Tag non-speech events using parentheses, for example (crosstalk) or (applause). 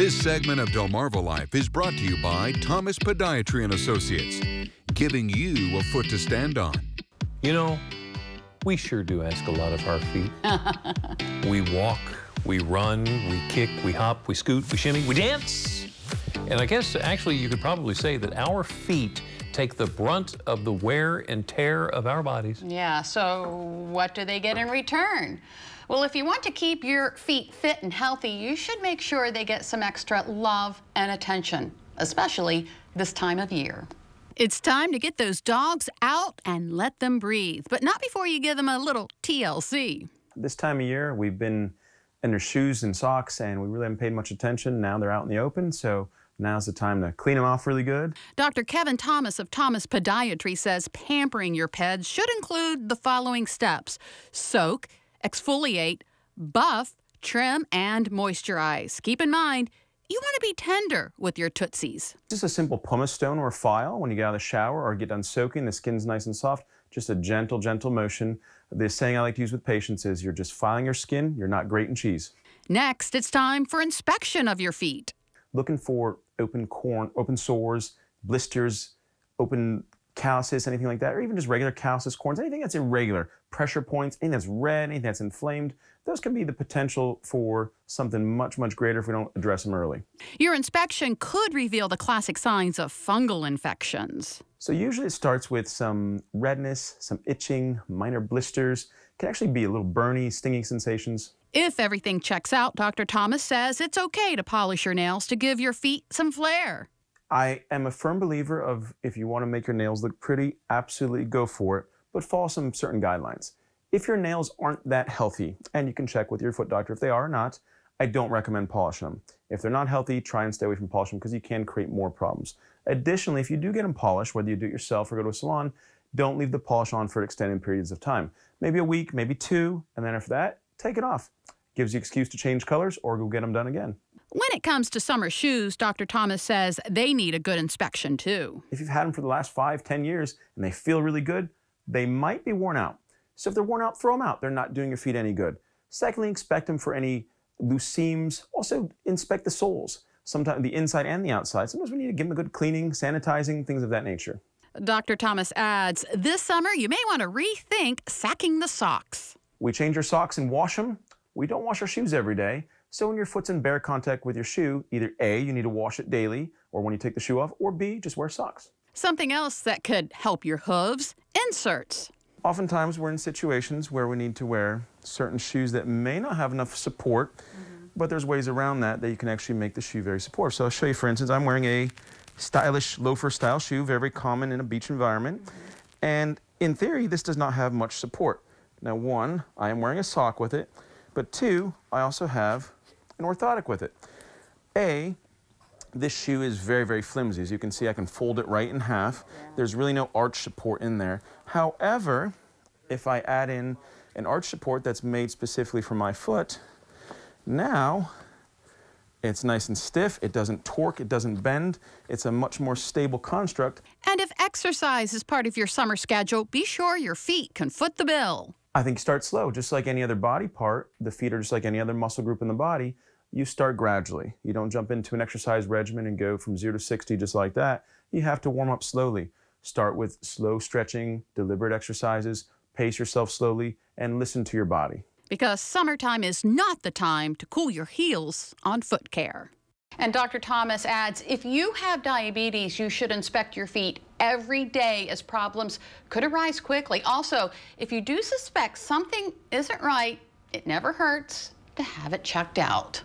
This segment of Delmarva Life is brought to you by Thomas Podiatry and Associates, giving you a foot to stand on. You know, we sure do ask a lot of our feet. (laughs) we walk, we run, we kick, we hop, we scoot, we shimmy, we dance. And I guess actually you could probably say that our feet take the brunt of the wear and tear of our bodies. Yeah, so what do they get in return? Well, if you want to keep your feet fit and healthy, you should make sure they get some extra love and attention, especially this time of year. It's time to get those dogs out and let them breathe, but not before you give them a little TLC. This time of year, we've been in their shoes and socks, and we really haven't paid much attention. Now they're out in the open, so Now's the time to clean them off really good. Dr. Kevin Thomas of Thomas Podiatry says pampering your pets should include the following steps soak, exfoliate, buff, trim, and moisturize. Keep in mind, you want to be tender with your Tootsies. Just a simple pumice stone or file when you get out of the shower or get done soaking, the skin's nice and soft. Just a gentle, gentle motion. The saying I like to use with patients is you're just filing your skin, you're not grating cheese. Next, it's time for inspection of your feet. Looking for open corn, open sores, blisters, open calluses, anything like that, or even just regular calluses, corns, anything that's irregular, pressure points, anything that's red, anything that's inflamed, those can be the potential for something much, much greater if we don't address them early. Your inspection could reveal the classic signs of fungal infections. So usually it starts with some redness, some itching, minor blisters, can actually be a little burny, stinging sensations. If everything checks out, Dr. Thomas says it's okay to polish your nails to give your feet some flair. I am a firm believer of if you want to make your nails look pretty, absolutely go for it, but follow some certain guidelines. If your nails aren't that healthy, and you can check with your foot doctor if they are or not, I don't recommend polishing them. If they're not healthy, try and stay away from polishing them because you can create more problems. Additionally, if you do get them polished, whether you do it yourself or go to a salon, don't leave the polish on for extended periods of time. Maybe a week, maybe two, and then after that, take it off. Gives you excuse to change colors or go get them done again. When it comes to summer shoes, Dr. Thomas says they need a good inspection too. If you've had them for the last five, ten years and they feel really good, they might be worn out. So if they're worn out, throw them out. They're not doing your feet any good. Secondly, inspect them for any loose seams. Also, inspect the soles, sometimes the inside and the outside. Sometimes we need to give them a good cleaning, sanitizing, things of that nature. Dr. Thomas adds, this summer you may want to rethink sacking the socks. We change our socks and wash them. We don't wash our shoes every day. So when your foot's in bare contact with your shoe, either A, you need to wash it daily, or when you take the shoe off, or B, just wear socks. Something else that could help your hooves, inserts. Oftentimes we're in situations where we need to wear certain shoes that may not have enough support, mm -hmm. but there's ways around that that you can actually make the shoe very supportive. So I'll show you, for instance, I'm wearing a stylish loafer style shoe, very common in a beach environment. Mm -hmm. And in theory, this does not have much support. Now, one, I am wearing a sock with it, but two, I also have an orthotic with it. A, this shoe is very, very flimsy. As you can see, I can fold it right in half. Yeah. There's really no arch support in there. However, if I add in an arch support that's made specifically for my foot, now it's nice and stiff, it doesn't torque, it doesn't bend, it's a much more stable construct. And if exercise is part of your summer schedule, be sure your feet can foot the bill. I think start slow, just like any other body part. The feet are just like any other muscle group in the body you start gradually. You don't jump into an exercise regimen and go from 0 to 60 just like that. You have to warm up slowly. Start with slow stretching, deliberate exercises, pace yourself slowly, and listen to your body. Because summertime is not the time to cool your heels on foot care. And Dr. Thomas adds, if you have diabetes, you should inspect your feet every day as problems could arise quickly. Also, if you do suspect something isn't right, it never hurts to have it checked out.